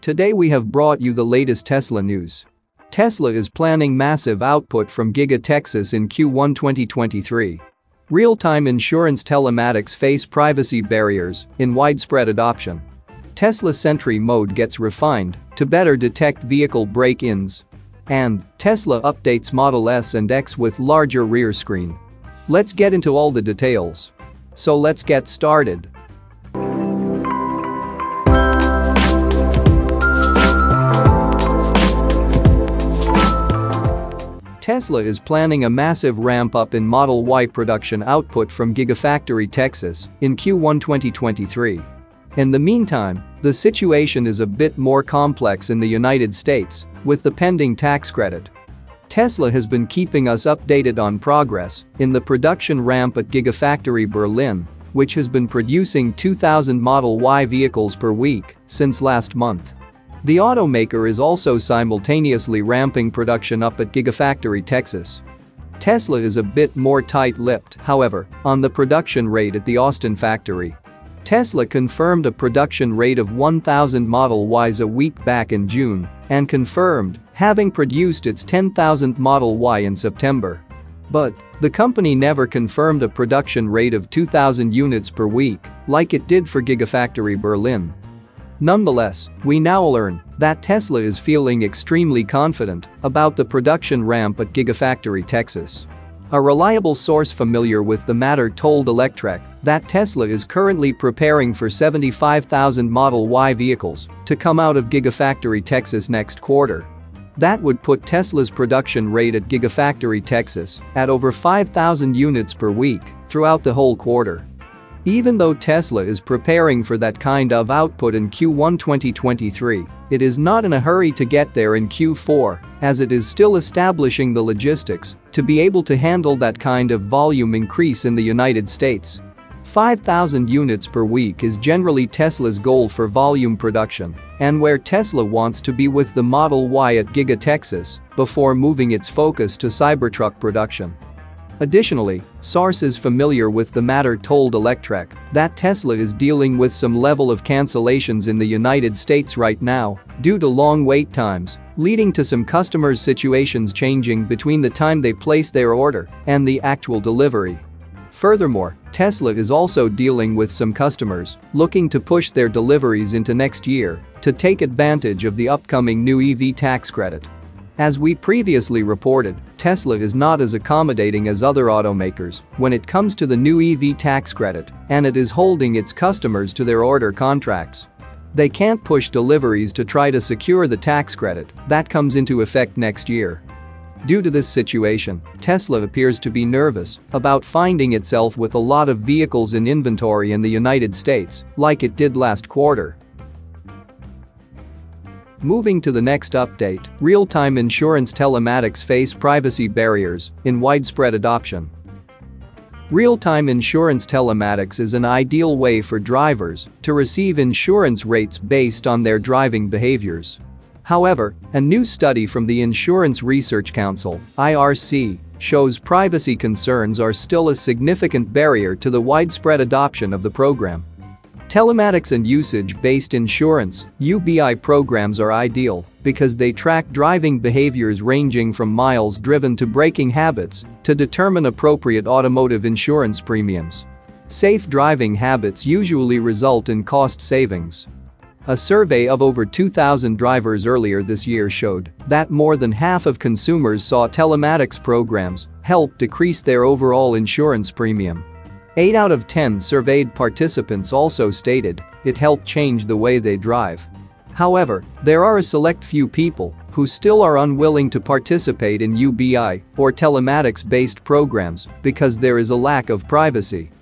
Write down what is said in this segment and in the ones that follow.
Today we have brought you the latest Tesla news. Tesla is planning massive output from Giga Texas in Q1 2023. Real-time insurance telematics face privacy barriers in widespread adoption. Tesla Sentry mode gets refined to better detect vehicle break-ins. And Tesla updates Model S and X with larger rear screen. Let's get into all the details. So let's get started. Tesla is planning a massive ramp-up in Model Y production output from Gigafactory Texas in Q1 2023. In the meantime, the situation is a bit more complex in the United States with the pending tax credit. Tesla has been keeping us updated on progress in the production ramp at Gigafactory Berlin, which has been producing 2,000 Model Y vehicles per week since last month. The automaker is also simultaneously ramping production up at Gigafactory Texas. Tesla is a bit more tight-lipped, however, on the production rate at the Austin factory. Tesla confirmed a production rate of 1,000 Model Ys a week back in June and confirmed having produced its 10,000th Model Y in September. But the company never confirmed a production rate of 2,000 units per week like it did for Gigafactory Berlin. Nonetheless, we now learn that Tesla is feeling extremely confident about the production ramp at Gigafactory Texas. A reliable source familiar with the matter told Electrek that Tesla is currently preparing for 75,000 Model Y vehicles to come out of Gigafactory Texas next quarter. That would put Tesla's production rate at Gigafactory Texas at over 5,000 units per week throughout the whole quarter. Even though Tesla is preparing for that kind of output in Q1 2023, it is not in a hurry to get there in Q4 as it is still establishing the logistics to be able to handle that kind of volume increase in the United States. 5,000 units per week is generally Tesla's goal for volume production and where Tesla wants to be with the Model Y at Giga Texas before moving its focus to Cybertruck production. Additionally, sources familiar with the matter told Electrek that Tesla is dealing with some level of cancellations in the United States right now due to long wait times, leading to some customers' situations changing between the time they place their order and the actual delivery. Furthermore, Tesla is also dealing with some customers looking to push their deliveries into next year to take advantage of the upcoming new EV tax credit. As we previously reported, Tesla is not as accommodating as other automakers when it comes to the new EV tax credit, and it is holding its customers to their order contracts. They can't push deliveries to try to secure the tax credit that comes into effect next year. Due to this situation, Tesla appears to be nervous about finding itself with a lot of vehicles in inventory in the United States, like it did last quarter. Moving to the next update, real-time insurance telematics face privacy barriers in widespread adoption. Real-time insurance telematics is an ideal way for drivers to receive insurance rates based on their driving behaviors. However, a new study from the Insurance Research Council IRC, shows privacy concerns are still a significant barrier to the widespread adoption of the program. Telematics and usage-based insurance UBI programs are ideal because they track driving behaviors ranging from miles driven to braking habits to determine appropriate automotive insurance premiums. Safe driving habits usually result in cost savings. A survey of over 2,000 drivers earlier this year showed that more than half of consumers saw telematics programs help decrease their overall insurance premium. 8 out of 10 surveyed participants also stated it helped change the way they drive. However, there are a select few people who still are unwilling to participate in UBI or telematics-based programs because there is a lack of privacy.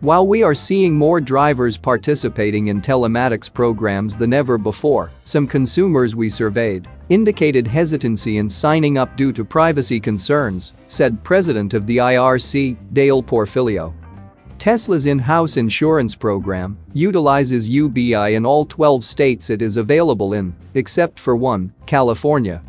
While we are seeing more drivers participating in telematics programs than ever before, some consumers we surveyed indicated hesitancy in signing up due to privacy concerns, said president of the IRC, Dale Porfilio. Tesla's in-house insurance program utilizes UBI in all 12 states it is available in, except for one, California.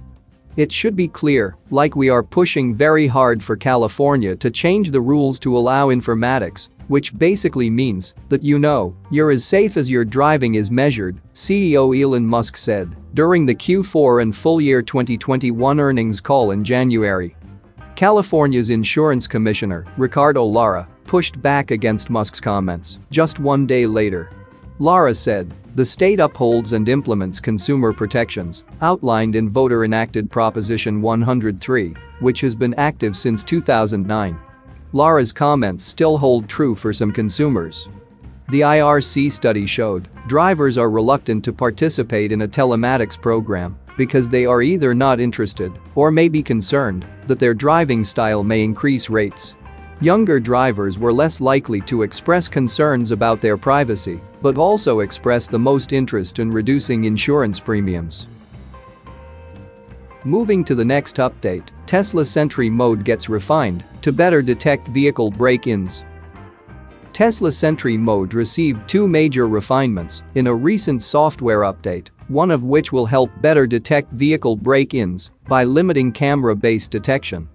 It should be clear, like we are pushing very hard for California to change the rules to allow informatics, which basically means that you know you're as safe as your driving is measured, CEO Elon Musk said during the Q4 and full year 2021 earnings call in January. California's insurance commissioner, Ricardo Lara, pushed back against Musk's comments just one day later. Lara said, the state upholds and implements consumer protections outlined in voter-enacted Proposition 103, which has been active since 2009. Lara's comments still hold true for some consumers. The IRC study showed drivers are reluctant to participate in a telematics program because they are either not interested or may be concerned that their driving style may increase rates Younger drivers were less likely to express concerns about their privacy, but also expressed the most interest in reducing insurance premiums. Moving to the next update, Tesla Sentry mode gets refined to better detect vehicle break-ins. Tesla Sentry mode received two major refinements in a recent software update, one of which will help better detect vehicle break-ins by limiting camera-based detection.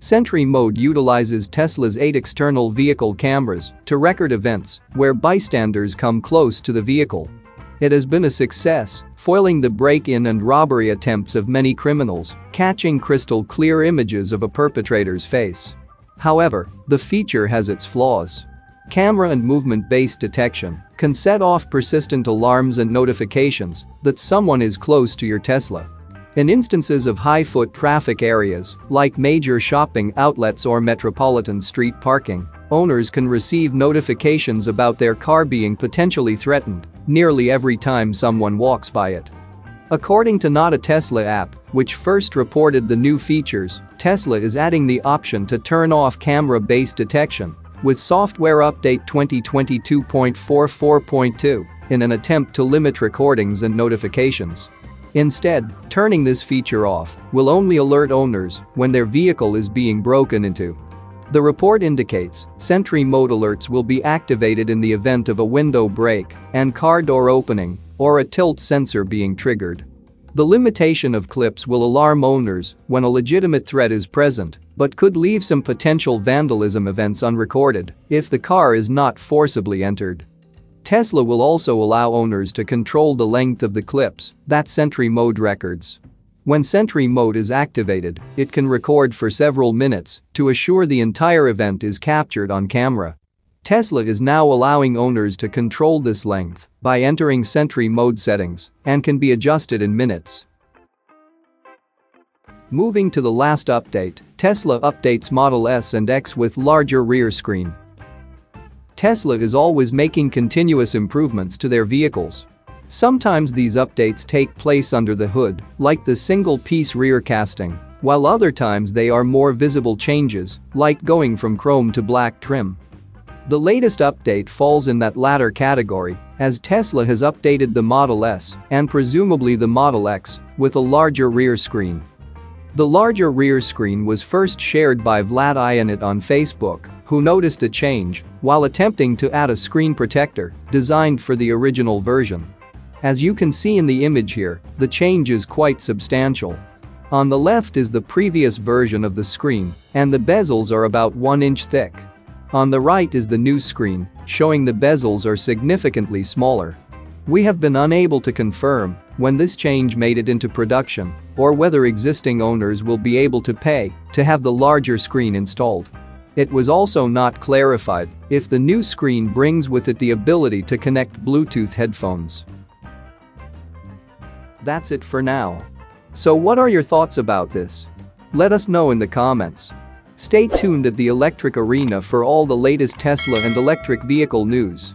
Sentry mode utilizes Tesla's eight external vehicle cameras to record events where bystanders come close to the vehicle. It has been a success, foiling the break-in and robbery attempts of many criminals, catching crystal clear images of a perpetrator's face. However, the feature has its flaws. Camera and movement-based detection can set off persistent alarms and notifications that someone is close to your Tesla. In instances of high-foot traffic areas, like major shopping outlets or metropolitan street parking, owners can receive notifications about their car being potentially threatened nearly every time someone walks by it. According to Not a Tesla app, which first reported the new features, Tesla is adding the option to turn off camera-based detection with software update 2022.44.2 in an attempt to limit recordings and notifications. Instead, turning this feature off will only alert owners when their vehicle is being broken into. The report indicates Sentry mode alerts will be activated in the event of a window break and car door opening or a tilt sensor being triggered. The limitation of clips will alarm owners when a legitimate threat is present but could leave some potential vandalism events unrecorded if the car is not forcibly entered. Tesla will also allow owners to control the length of the clips that Sentry mode records. When Sentry mode is activated, it can record for several minutes to assure the entire event is captured on camera. Tesla is now allowing owners to control this length by entering Sentry mode settings and can be adjusted in minutes. Moving to the last update, Tesla updates Model S and X with larger rear screen. Tesla is always making continuous improvements to their vehicles. Sometimes these updates take place under the hood, like the single-piece rear casting, while other times they are more visible changes, like going from chrome to black trim. The latest update falls in that latter category, as Tesla has updated the Model S and presumably the Model X with a larger rear screen. The larger rear screen was first shared by Vlad Ionit on Facebook, who noticed a change while attempting to add a screen protector designed for the original version. As you can see in the image here, the change is quite substantial. On the left is the previous version of the screen, and the bezels are about 1 inch thick. On the right is the new screen, showing the bezels are significantly smaller. We have been unable to confirm when this change made it into production or whether existing owners will be able to pay to have the larger screen installed. It was also not clarified if the new screen brings with it the ability to connect Bluetooth headphones. That's it for now. So what are your thoughts about this? Let us know in the comments. Stay tuned at the Electric Arena for all the latest Tesla and electric vehicle news.